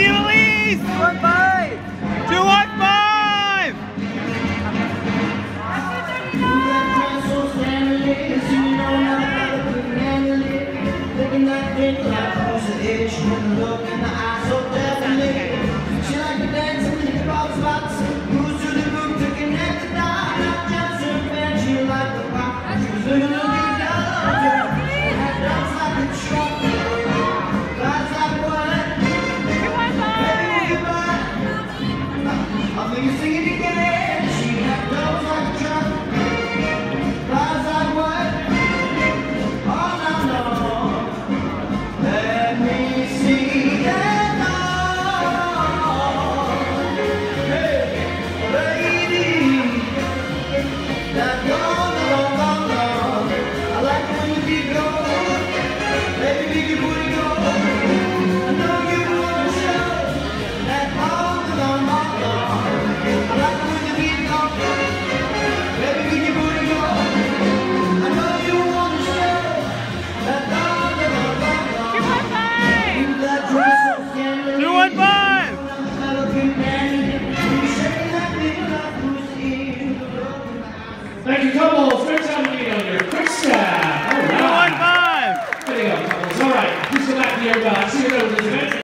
Easy release! One five. Two one five! You sing it Thank you, couples. Quick time to meet on here. quickstep. All right. One five. There you go, couples. All right. Please go back to your box. you later.